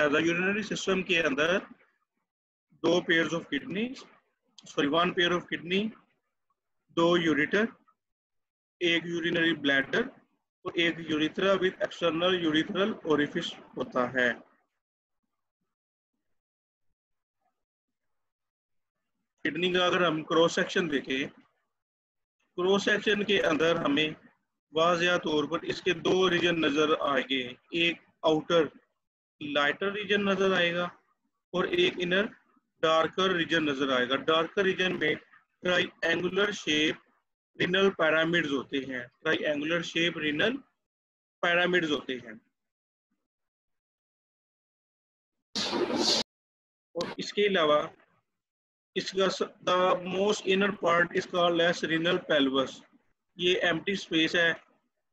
लिहाजा urinary system के अंदर दो pairs of kidney sorry one pair of kidney दो यूरिटर एक यूरिनरी ब्लैडर और एक urethra with external urethral orifice होता है। किडनी का अगर हम क्रॉस सेक्शन देखें क्रॉस सेक्शन के अंदर हमें वाजिया तौर पर इसके दो रीजन नज़र आएँगे, एक आउटर लाइटर रीजन नज़र आएगा और एक इनर डार्कर रीजन नज़र आएगा। डार्कर रीजन में triangular shape renal pyramids होते हैं। Triangular shape renal pyramids होते हैं। और इसके अलावा इसका द मोस्ट इनर पार्ट इसका लेस रिनल पेल्वस ये एम्प्टी स्पेस है।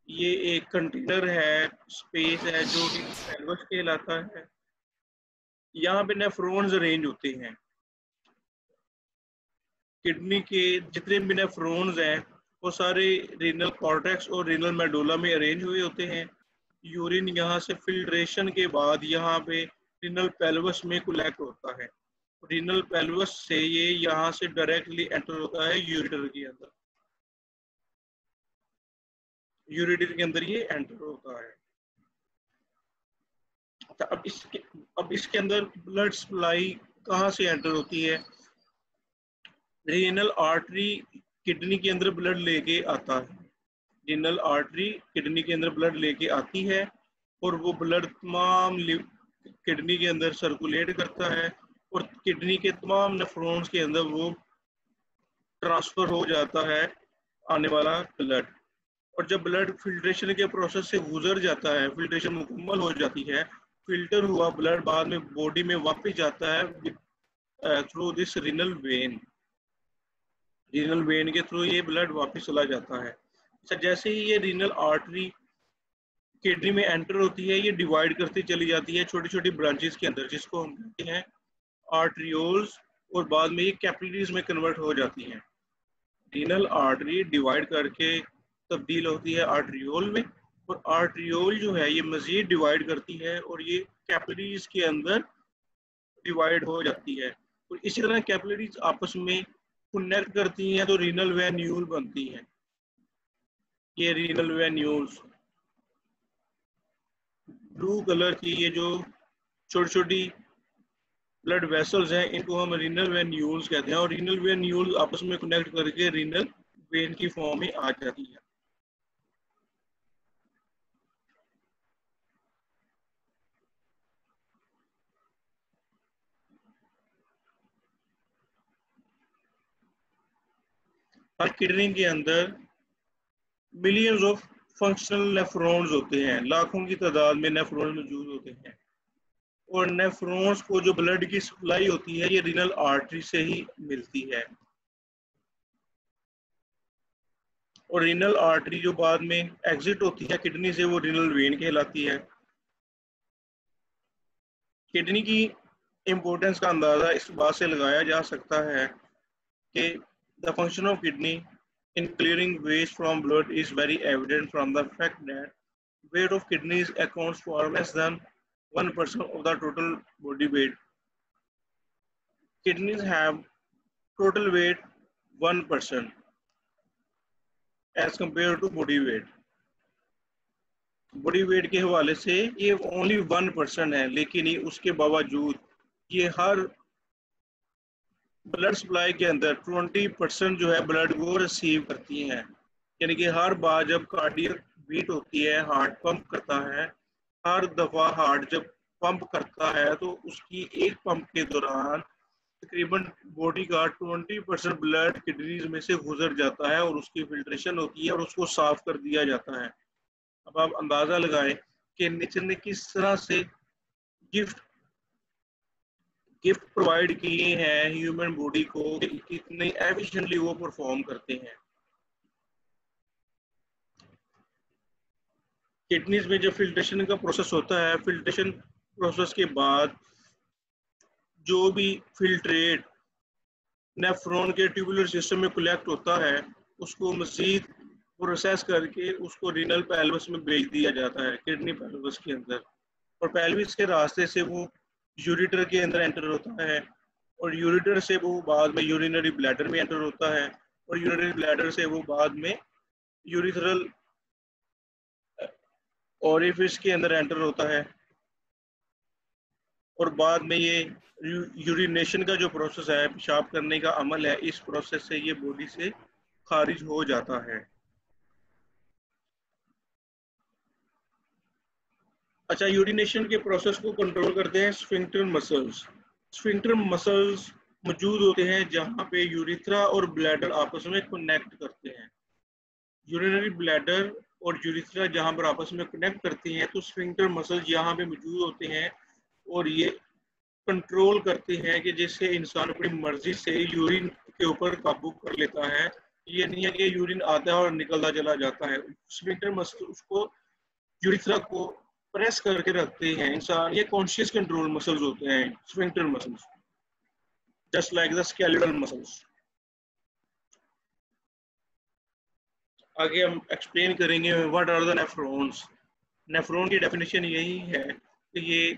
ये एक कंटेनर है स्पेस है जो कि पेल्वस कहलाता है। यहाँ पे नेफ्रॉन्स अरेंज होते हैं। किडनी के जितने भी नेफ्रॉन्स हैं, वो सारे रीनल कॉर्टेक्स और रीनल मेडोला में अरेंज हुए होते हैं। यूरिन यहाँ से फिल्ट्रेशन के बाद यहाँ पे रीनल पेल्वस में कलेक्ट होता है। रीनल पेल्वस से ये यहाँ से डायरेक्टली एंटर होता है यूरिटर के अंदर। यूरिटर के अंदर ये एंटर होता है। अच्छा अब इसके अब इसके अंदर ब्लड सप्लाई कहाँ से एंटर होती है? रीनल आर्टरी किडनी के अंदर ब्लड लेके आता है। रीनल आर्टरी किडनी के अंदर ब्लड लेके आती है और वो ब्लड तमाम किडनी के अंदर सर्कुलेट करता है और किडनी के तमाम नेफ्रॉन्स के अंदर वो ट्रांसफ़र हो जाता है आने वाला ब्लड और जब ब्लड फिल्ट्रेशन के प्रोसेस से गुजर जाता है फिल्ट्रेशन मुकम्मल हो जाती है फ़िल्टर हुआ ब्लड बाद में बॉडी में वापस जाता है through this renal vein renal vein के थ्रू ये ब्लड वापस चला जाता है। अच्छा जैसे ही ये रीनल आर्टरी किडनी में एंटर होती है, ये डिवाइड करती चली जाती है छोटी छोटी ब्रांचेस के अंदर, जिसको हम कहते हैं आर्ट्रियोल्स और बाद में ये कैपिलरीज में कन्वर्ट हो जाती हैं। रीनल आर्टरी डिवाइड करके तब्दील होती है आर्ट्रियोल में और आर्ट्रियोल जो है ये मजीद डिवाइड करती है और ये कैपिलरीज के अंदर डिवाइड हो जाती है। और इसी तरह कैपलरीज आपस में कनेक्ट करती हैं तो रीनल वेन्यूल बनती हैं। ये रीनल वेन्यूल्स ब्लू कलर की ये जो छोटी छोटी ब्लड वेसल्स हैं, इनको हम रीनल वेन्यूल्स कहते हैं और रीनल वेन्यूल्स आपस में कनेक्ट करके रीनल वेन की फॉर्म में आ जाती है। हर किडनी के अंदर मिलियंस ऑफ़ फंक्शनल नेफ्रॉन्स होते हैं। लाखों की तादाद में नेफ्रॉन्स मौजूद होते हैं। और नेफ्रॉन्स को जो ब्लड की सप्लाई होती है, ये रीनल आर्टरी से ही मिलती है। और रीनल आर्टरी जो बाद में एग्जिट होती है, किडनी से वो रीनल वेन कहलाती है। किडनी की इम्पोर्टेंस का अंदाज़ा इस बात से लगाया जा सकता है कि the function of kidney in clearing waste from blood is very evident from the fact that weight of kidneys accounts for less than 1% of the total body weight. Kidneys have total weight 1% as compared to body weight. Body weight के हवाले से ये only one percent है, लेकिन ये उसके बावजूद ये हर ब्लड सप्लाई के अंदर ट्वेंटी परसेंट जो है ब्लड वो रिसीव करती हैं। यानी कि हर बार जब कार्डियक बीट होती है हार्ट पंप करता है, हर दफ़ा हार्ट जब पंप करता है तो उसकी एक पंप के दौरान तकरीबन बॉडी का 20 परसेंट ब्लड किडनीज में से गुजर जाता है और उसकी फिल्ट्रेशन होती है और उसको साफ़ कर दिया जाता है। अब आप अंदाज़ा लगाएँ कि नेचर ने किस तरह से गिफ्ट गिफ्ट प्रोवाइड किए हैं ह्यूमन बॉडी को कितने एफिशिएंटली वो परफॉर्म करते हैं। किडनीज में जब फिल्ट्रेशन का प्रोसेस होता है, फिल्ट्रेशन प्रोसेस के बाद जो भी फिल्ट्रेट नेफ्रॉन के ट्यूबुलर सिस्टम में कलेक्ट होता है, उसको मजीद प्रोसेस करके उसको रीनल पैलवस में भेज दिया जाता है किडनी पैलवस के अंदर। और पेल्विस के रास्ते से वो यूरिटर के अंदर एंटर होता है और यूरिटर से वो बाद में यूरिनरी ब्लैडर में एंटर होता है और यूरिनरी ब्लैडर से वो बाद में यूरिथरल ओरिफिस के अंदर एंटर होता है और बाद में ये यूरिनेशन का जो प्रोसेस है, पेशाब करने का अमल है, इस प्रोसेस से ये बॉडी से खारिज हो जाता है। अच्छा यूरिनेशन के प्रोसेस को कंट्रोल करते हैं स्फिंक्टर मसल्स स्फिंक्टर मसल्स मौजूद होते हैं जहाँ पे यूरिथ्रा और ब्लैडर आपस में कनेक्ट करते हैं। यूरिनरी ब्लैडर और यूरिथ्रा जहाँ पर आपस में कनेक्ट करती हैं तो स्फिंक्टर मसल्स यहाँ पे मौजूद होते हैं और ये कंट्रोल करते हैं कि जिससे इंसान अपनी मर्ज़ी से यूरिन के ऊपर काबू कर लेता है। ये नहीं है कि यूरिन आता है और निकलता चला जाता है। स्फिंक्टर मसल उसको यूरिथ्रा को प्रेस करके रखते हैं इंसान, ये कॉन्शियस कंट्रोल मसल्स होते हैं sphincter muscles just like the skeletal muscles आगे हम एक्सप्लेन करेंगे what are the nephrons nephron की डेफिनेशन यही है कि ये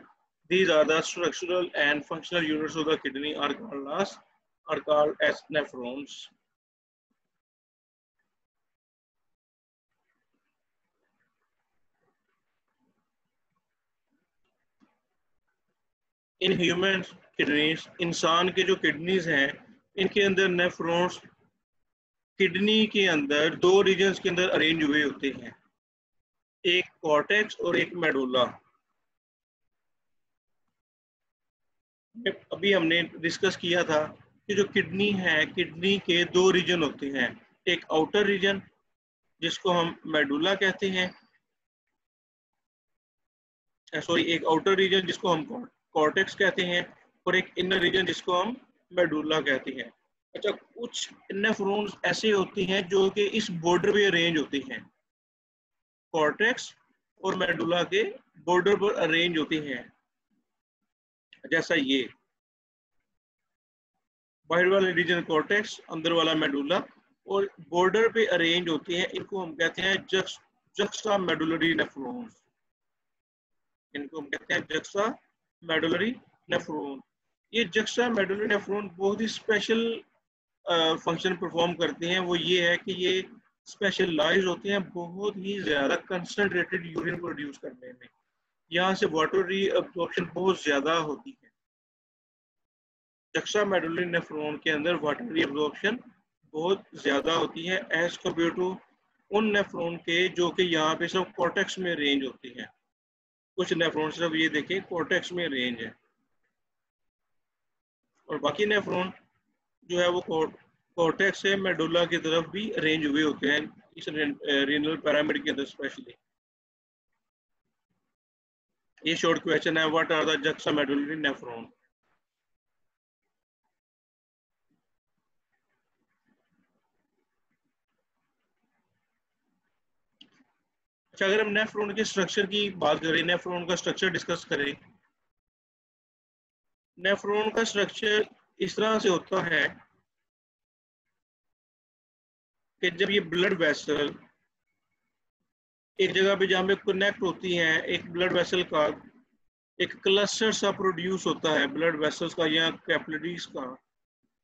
are the structural and functional units of the kidney are called as are called as nephrons. In human kidneys इंसान के जो किडनीज हैं इनके अंदर नेफ्रॉन्स किडनी के अंदर दो रीजन्स के अंदर अरेंज हुए होते हैं एक कॉर्टेक्स और एक मेडोला अभी हमने डिस्कस किया था कि जो किडनी है किडनी के दो रीजन होते हैं एक आउटर रीजन जिसको हम मेडुला कहते हैं सॉरी एक आउटर रीजन जिसको हम कॉर्टेक्स कहते हैं और एक इनर रीजन जिसको हम मेडुला कहते हैं। अच्छा कुछ नेफ्रॉन्स ऐसे होते हैं जो कि इस बॉर्डर पे अरेंज होते हैं। कॉर्टेक्स और मेडुला के बॉर्डर पर अरेंज होते हैं। जैसा ये। बाहर वाला रीजन कॉर्टेक्स अंदर वाला मेडुला और बॉर्डर पे अरेंज होते हैं। इनको हम कहते हैं जक्स जक्सा मेडुलरी नेफ्रॉन्स इनको हम कहते हैं जक्सा मेडुलरी नेफ्रोन। ये जक्सा मेडुलरी नेफ्रोन बहुत ही स्पेशल फ़ंक्शन परफॉर्म करते हैं। वो ये है कि ये स्पेशलाइज होते हैं, बहुत ही ज़्यादा कंसनट्रेटेड यूरिन प्रोड्यूस करने में। यहाँ से वाटर री अब्जॉर्प्शन बहुत ज़्यादा होती है। जक्सा मेडुलरी नेफ्रोन के अंदर वाटर री अब्जॉर्प्शन बहुत ज़्यादा होती है। एज कंपेयर टू उन नेफ्रोन के, जो कि यहाँ पे सब कॉर्टेक्स में रेंज होती है। कुछ नेफ्रॉन सिर्फ़ ये देखें कॉर्टेक्स में रेंज है। और बाकी नेफ्रॉन जो है वो कॉर्टेक्स से मेडुला की तरफ़ भी रेंज हुए होते हैं, इस रीनल पैरामिड के अंदर स्पेशली ये शॉर्ट क्वेश्चन है what are the juxtamedullary nephron अच्छा अगर हम नेफ्रॉन के स्ट्रक्चर की बात करें नेफ्रॉन का स्ट्रक्चर डिस्कस करें नेफ्रॉन का स्ट्रक्चर इस तरह से होता है कि जब ये ब्लड वेसल एक जगह पे जहाँ पे कनेक्ट होती हैं, एक ब्लड वेसल का एक क्लस्टर सा प्रोड्यूस होता है ब्लड वेसल्स का या कैपलरीज का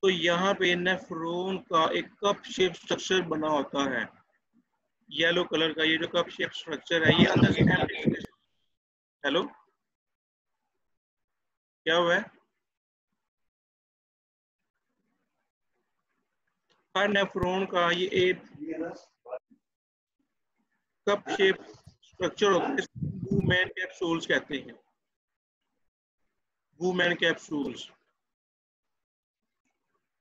तो यहाँ पे नेफ्रोन का एक कप शेप स्ट्रक्चर बना होता है। येलो कलर का, ये जो कप शेप स्ट्रक्चर है, ये अंदर से हेलो क्या हुआ है? हर नेफ्रॉन का ये एक कप शेप स्ट्रक्चर होता है वूमैन कैप्सूल्स कहते हैं। वूमैन कैप्सूल्स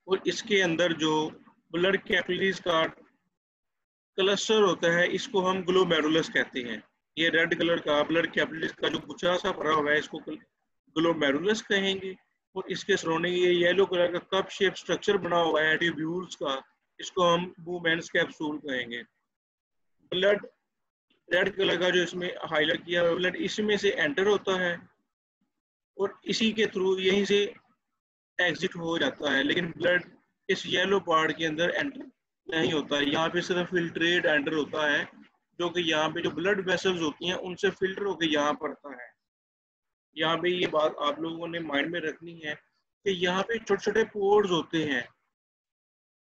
और इसके अंदर जो ब्लड कैपिलरीज का क्लस्टर होता है, इसको हम ग्लोमेरुलस कहते हैं। ये रेड कलर का ब्लड कैपिलरीज का जो गुच्छा सा भरा हुआ है, इसको ग्लोमेरुलस कहेंगे। और इसके सराउंडिंग ये येलो कलर का कप शेप स्ट्रक्चर बना हुआ है ट्यूब्यूल्स का। इसको हम वूमेन्स कैप्सूल कहेंगे। ब्लड रेड कलर का जो इसमें हाईलाइट किया हुआ ब्लड इसमें से एंटर होता है। और इसी के थ्रू यहीं से एग्जिट हो जाता है। लेकिन ब्लड इस येलो पार्ट के अंदर एंटर नहीं होता है। यहाँ पे सिर्फ़ फिल्ट्रेट एंटर होता है, जो कि यहाँ पे जो ब्लड वेसल्स होती हैं, उनसे फ़िल्टर होकर यहाँ पड़ता है। यहाँ पे ये बात आप लोगों ने माइंड में रखनी है कि यहाँ पे छोटे छोटे पोर्स होते हैं।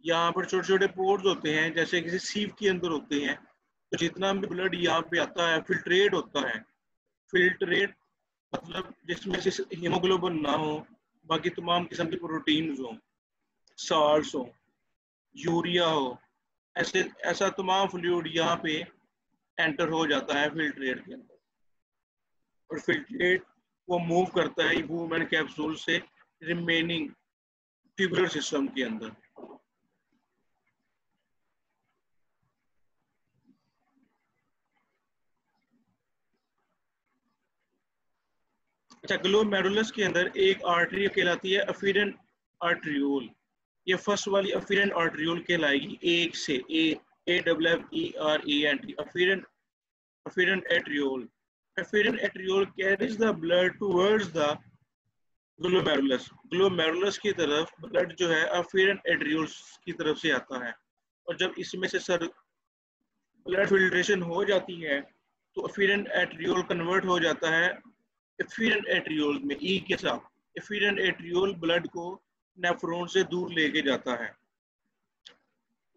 यहाँ पर छोटे छोटे पोर्स होते हैं, जैसे किसी सीव के अंदर होते हैं। तो जितना भी ब्लड यहाँ पे आता है फिल्ट्रेट होता है। फिल्ट्रेट मतलब जिसमें से हीमोग्लोबिन ना हो, बाकी तमाम किस्म की प्रोटीन हो साल्ट हो। यूरिया हो, ऐसे, ऐसा तमाम फ्लूड यहाँ पे एंटर हो जाता है फिल्ट्रेट के अंदर। और फिल्ट्रेट वो मूव करता है वूमेन कैप्सूल से रिमेनिंग ट्यूबुलर सिस्टम के अंदर। अच्छा ग्लोमेरुलस के अंदर एक आर्टरी कहलाती है अफीरेंट आर्ट्रियोल ये फ़र्स्ट वाली अफीरेंट आर्ट्रियोल कहलाएगी, एक से A A W F E R E N T afferent afferent arteriole afferent atriole carries the blood towards the glomerulus glomerulus की तरफ़ ब्लड जो है अफेरेंट एट्रियोल्स की तरफ़ से आता है। और जब इसमें से सर ब्लड फिल्ट्रेशन हो जाती है तो अफेरेंट एट्रियोल कन्वर्ट हो जाता है एफिरेंट एट्रियोल में ई के साथ। एफिरेंट एट्रियोल ब्लड को नेफ्रॉन से दूर लेके जाता है।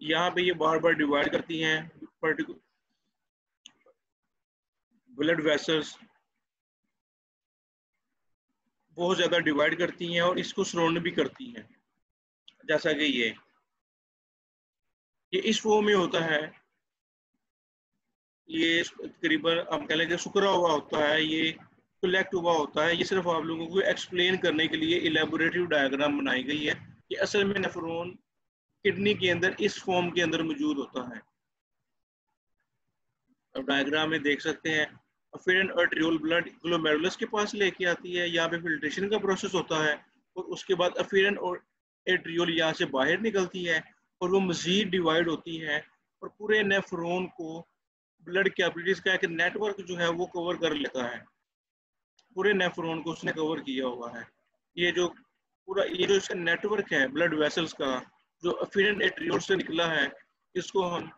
यहाँ पे ये बार बार डिवाइड करती हैं पर्टिकुलर ब्लड वेसल्स बहुत ज़्यादा डिवाइड करती हैं और इसको सराउंड भी करती हैं। जैसा कि ये ये इस फॉर्म में होता है। ये तकरीबन हम कह लेंगे सुकरा हुआ होता है, ये कलेक्ट हुआ होता है। ये सिर्फ़ आप लोगों को एक्सप्लेन करने के लिए इलेबोरेटिव डायग्राम बनाई गई है कि असल में नेफ्रोन किडनी के अंदर इस फॉर्म के अंदर मौजूद होता है। अब डायग्राम में देख सकते हैं। अफेरेंट अर्ट्रियोल ब्लड ग्लोमेरुलस के पास लेके आती है। यहाँ पे फिल्ट्रेशन का प्रोसेस होता है और उसके बाद अफेरेंट और एट्रियोल यहाँ से बाहर निकलती है और वो मजीद डिवाइड होती है और पूरे नेफ्रोन को ब्लड कैपिलरीज का एक नेटवर्क जो है वो कवर कर लेता है। पूरे नेफ्रोन को उसने कवर किया हुआ है। ये जो पूरा, ये जो इसका नेटवर्क है ब्लड वेसल्स का, जो अफेरेंट एट्रियोल से निकला है, इसको हम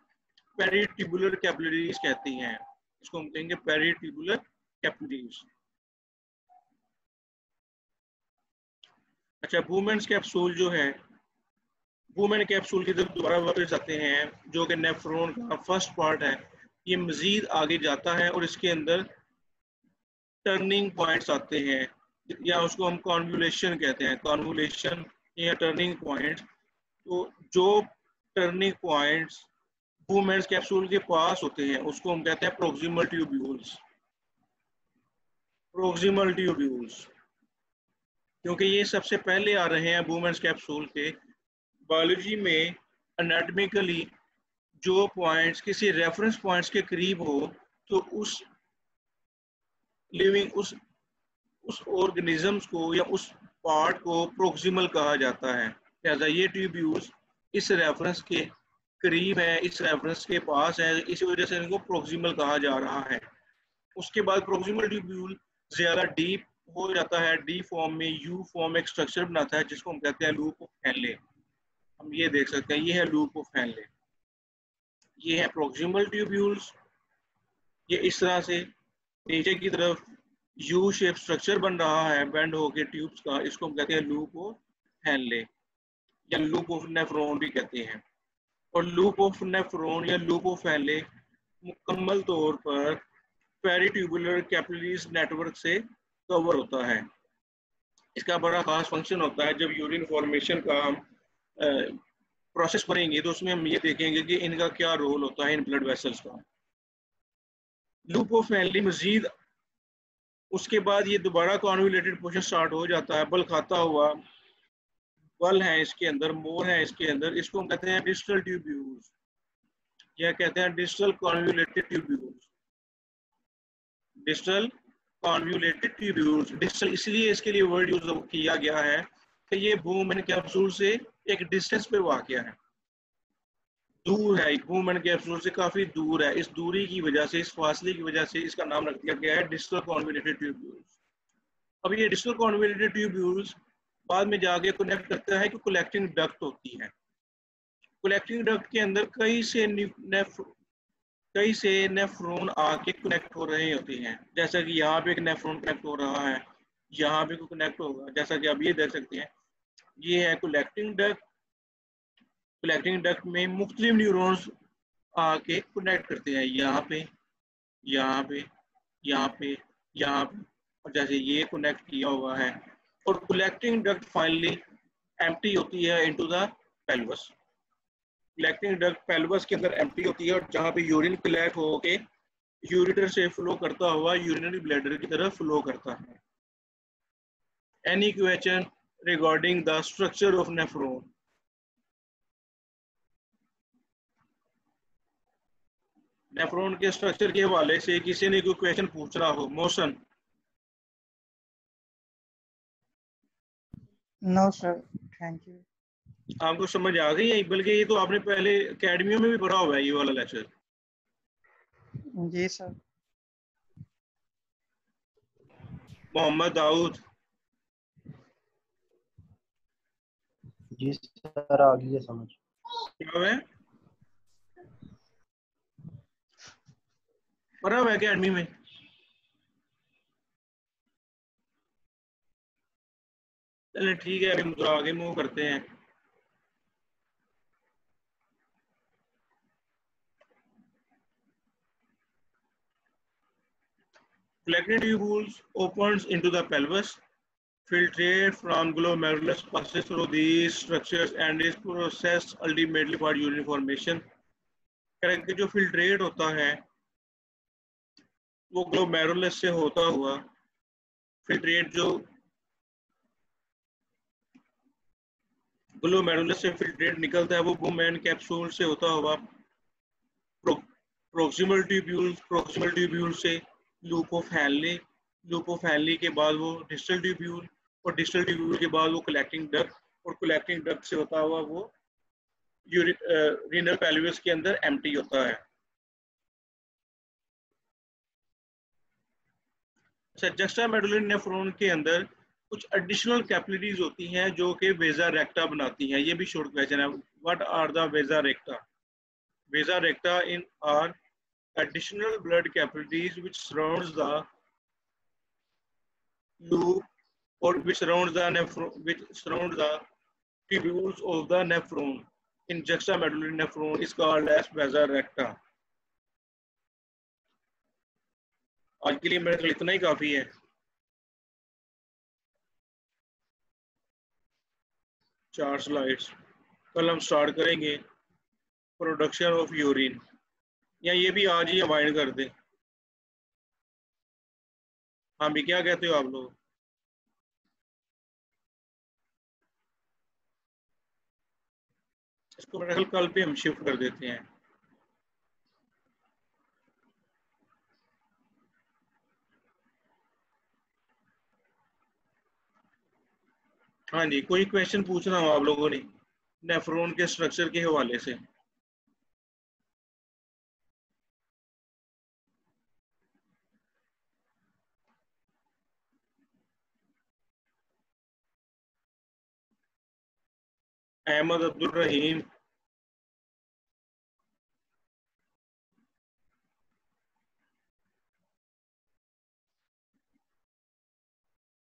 पेरिटिबुलर कैपिलरीज कहते हैं। इसको हम कहेंगे पेरिट्यूबुलर कैपिलरीज अच्छा वुमेन्स कैप्सूल जो है वुमेन कैप्सूल की तरफ़ दोबारा वापस आते हैं, जो कि नेफ्रोन का फ़र्स्ट पार्ट है। ये मजीद आगे जाता है और इसके अंदर टर्निंग पॉइंट्स आते हैं, या उसको हम कॉन्वुलेशन कहते हैं। कॉन्वुलेशन या टर्निंग पॉइंट्स तो जो टर्निंग पॉइंट्स वुमेन्स कैप्सूल के पास होते हैं, उसको हम कहते हैं प्रोक्सिमल ट्यूब्यूल्स प्रोक्सिमल ट्यूब्यूल्स क्योंकि ये सबसे पहले आ रहे हैं वुमेन्स कैप्सूल के। बायोलॉजी में अनाटमिकली जो पॉइंट्स किसी रेफरेंस पॉइंट्स के करीब हो तो उस लिविंग उस उस ऑर्गेनिजम्स को या उस पार्ट को प्रोक्सिमल कहा जाता है। लिहाजा ये ट्यूब्यूल्स इस रेफरेंस के करीब है, इस रेफरेंस के पास है, इसी वजह से इनको प्रोक्सिमल कहा जा रहा है। उसके बाद प्रोक्सिमल ट्यूब्यूल ज़्यादा डीप हो जाता है डी फॉर्म में यू फॉर्म एक स्ट्रक्चर बनाता है, जिसको हम कहते हैं लूप ऑफ़ फैनले हम ये देख सकते हैं, ये है लूप ऑफ़ फैनले ये है प्रोक्सिमल ट्यूब्यूल्स ये इस तरह से नीचे की तरफ़ यू शेप स्ट्रक्चर बन रहा है बेंड होके ट्यूब्स का, इसको हम कहते हैं लूप ऑफ़ फैनले या लूप ऑफ़ नेफ्रॉन भी कहते हैं। और लूप ऑफ़ नेफ्रॉन या लूप ऑफ़ फैले मुकम्मल तौर पर पेरिट्यूबुलर कैपिलरीज नेटवर्क से कवर होता है। इसका बड़ा खास फ़ंक्शन होता है, जब यूरिन फॉर्मेशन का हम प्रोसेस करेंगे तो उसमें हम ये देखेंगे कि इनका क्या रोल होता है इन ब्लड वेसल्स का। लूप ऑफ़ फैली मजीद, उसके बाद ये दोबारा कॉन्विलेटेड पोशन स्टार्ट हो जाता है, बल खाता हुआ, बल है इसके अंदर, मोर है इसके अंदर, इसको हम कहते हैं डिजिटल ट्यूब्यूल्स या कहते हैं distal convoluted tubules distal convoluted tubules distal इसलिए इसके लिए वर्ड यूज़ किया गया है कि ये वूमेन कैप्सूल से एक डिस्टेंस पे वाक़ है। दूर है वूमेन कैप्सूल से काफ़ी दूर है। इस दूरी की वजह से, इस फासले की वजह से इसका नाम रख दिया गया है डिजिटल कॉन्व्यूलेटेड ट्यूब्यूल्स अब ये डिजिटल कॉन्व्यूलेटेड ट्यूब्यूल्स बाद में जाके कनेक्ट करता है कि कलेक्टिंग डक्ट होती है। कलेक्टिंग डक्ट के अंदर कई से कई से नेफ्रोन आके कनेक्ट हो रहे होते हैं। जैसा कि यहाँ पे एक नेफ्रोन कनेक्ट हो रहा है, यहाँ पे कोई कनेक्ट होगा। जैसा कि आप ये देख सकते हैं, ये है कलेक्टिंग डक्ट कलेक्टिंग डक्ट में मुख्तलिफ़ न्यूरॉन्स आके कनेक्ट करते हैं। यहाँ पे यहाँ पे यहाँ पे यहाँ पे। और जैसे ये कनेक्ट किया हुआ है। और कलेक्टिंग डक्ट फाइनली एम्प्टी होती है into the pelvis collecting duct pelvis के अंदर एम्प्टी होती है और जहाँ पे यूरिन कलेक्ट होके यूरिटर से फ्लो करता हुआ यूरिनरी ब्लैडर की तरफ़ फ्लो करता है। Any question regarding the structure of nephron nephron के स्ट्रक्चर के हवाले से किसी ने कोई क्वेश्चन पूछना हो? मोशन नो सर थैंक यू आपको समझ आ गई है? बल्कि ये तो आपने पहले अकेडमियों में भी पढ़ा हुआ है ये वाला लेक्चर जी सर मोहम्मद दाऊद. जी सर आ गई है समझ। क्या है पढ़ा हुआ है अकेडमी में चले ठीक है अभी आगे मूव करते हैं Collecting tubules opens into the pelvis. Filtrate from glomerulus passes through these structures and is processed ultimately for urine formation. करके जो फिल्ट्रेट होता है वो ग्लोमेरुलस से होता हुआ फिल्ट्रेट जो ग्लोमेरुलस से फिल्ट्रेट निकलता है, वो बुमेन कैप्सूल से होता हुआ प्रोक्सिमल ट्यूब्यूल प्रोक्सिमल ट्यूब्यूल से लूपोफैनली फैलने के बाद वो डिजिटल ट्यूब्यूल और डिजिटल ट्यूब्यूल के बाद वो कलेक्टिंग डक्ट और कलेक्टिंग डक्ट से होता हुआ वो रीनल पेल्विस के अंदर एम्प्टी होता है। अच्छा जस्टा मेडुलर नेफ्रॉन के अंदर कुछ एडिशनल कैपिलरीज होती हैं जो कि वेजा रेक्टा बनाती हैं ये भी शॉर्ट क्वेश्चन है what are the vasa recta vasa recta in are additional blood capillaries which surrounds the loop or which surrounds the nephron, which surrounds the tubules of the nephron in juxtamedullary nephron is called as vasa recta. आज के लिए मेरे ख्याल इतना ही काफ़ी है। चार slides कल हम स्टार्ट करेंगे प्रोडक्शन ऑफ़ यूरिन या ये भी आज ही अवॉइड कर दे। हाँ भी, क्या कहते हो आप लोग? इसको मेरे कल पे हम शिफ्ट कर देते हैं। हाँ जी, कोई क्वेश्चन पूछना हो आप लोगों ने? नेफ्रोन के स्ट्रक्चर के हवाले से। अहमद अब्दुल रहीम।